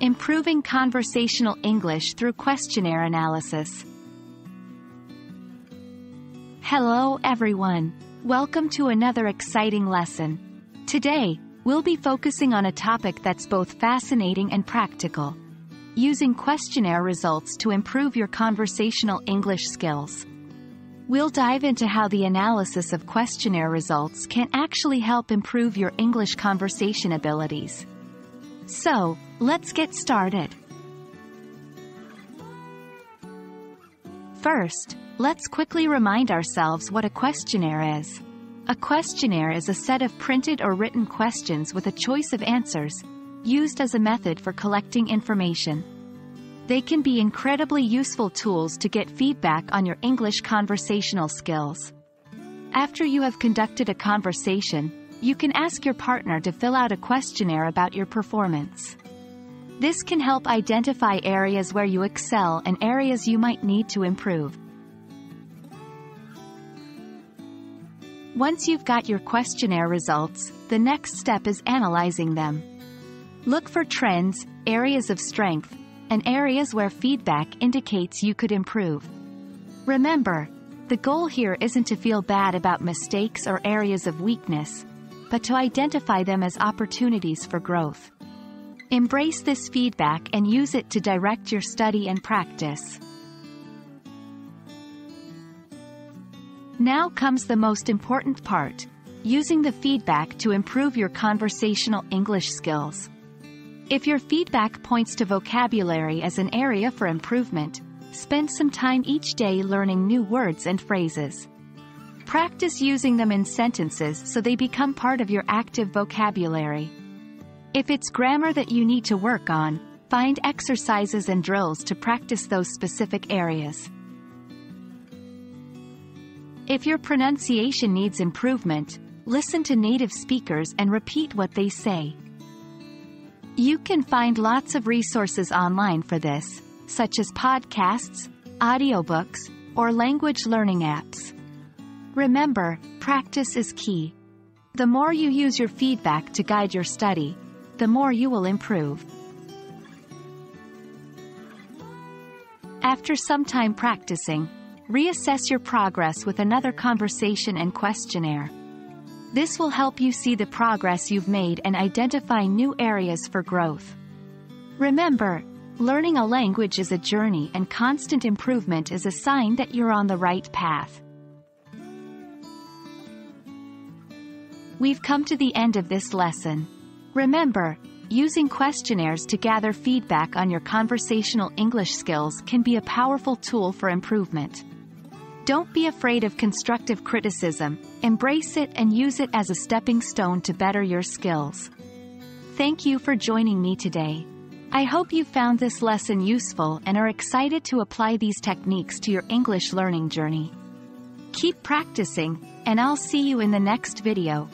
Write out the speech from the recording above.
Improving Conversational English Through Questionnaire Analysis. Hello, everyone. Welcome to another exciting lesson. Today, we'll be focusing on a topic that's both fascinating and practical. Using questionnaire results to improve your conversational English skills. We'll dive into how the analysis of questionnaire results can actually help improve your English conversation abilities. So, let's get started. First, let's quickly remind ourselves what a questionnaire is. A questionnaire is a set of printed or written questions with a choice of answers, used as a method for collecting information. They can be incredibly useful tools to get feedback on your English conversational skills. After you have conducted a conversation, you can ask your partner to fill out a questionnaire about your performance. This can help identify areas where you excel and areas you might need to improve. Once you've got your questionnaire results, the next step is analyzing them. Look for trends, areas of strength, and areas where feedback indicates you could improve. Remember, the goal here isn't to feel bad about mistakes or areas of weakness, but to identify them as opportunities for growth. Embrace this feedback and use it to direct your study and practice. Now comes the most important part, using the feedback to improve your conversational English skills. If your feedback points to vocabulary as an area for improvement, spend some time each day learning new words and phrases. Practice using them in sentences so they become part of your active vocabulary. If it's grammar that you need to work on, find exercises and drills to practice those specific areas. If your pronunciation needs improvement, listen to native speakers and repeat what they say. You can find lots of resources online for this, such as podcasts, audiobooks, or language learning apps. Remember, practice is key. The more you use your feedback to guide your study, the more you will improve. After some time practicing, reassess your progress with another conversation and questionnaire. This will help you see the progress you've made and identify new areas for growth. Remember, learning a language is a journey and constant improvement is a sign that you're on the right path. We've come to the end of this lesson. Remember, using questionnaires to gather feedback on your conversational English skills can be a powerful tool for improvement. Don't be afraid of constructive criticism, embrace it and use it as a stepping stone to better your skills. Thank you for joining me today. I hope you found this lesson useful and are excited to apply these techniques to your English learning journey. Keep practicing, and I'll see you in the next video.